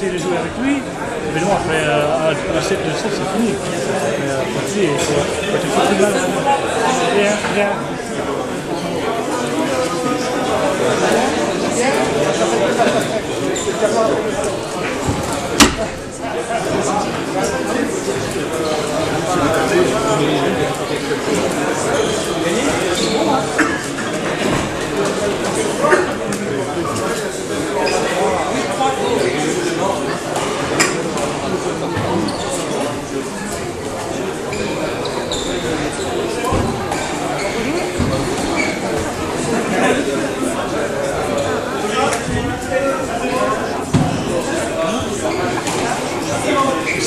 Essaie de jouer avec lui, évidemment, après euh, le 7 de 7, c'est fini. Euh,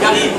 Karim,